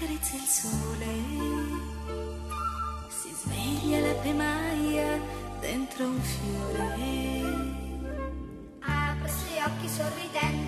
accarezza il sole, si sveglia la pemaia dentro un fiore. Apre gli occhi sorridendo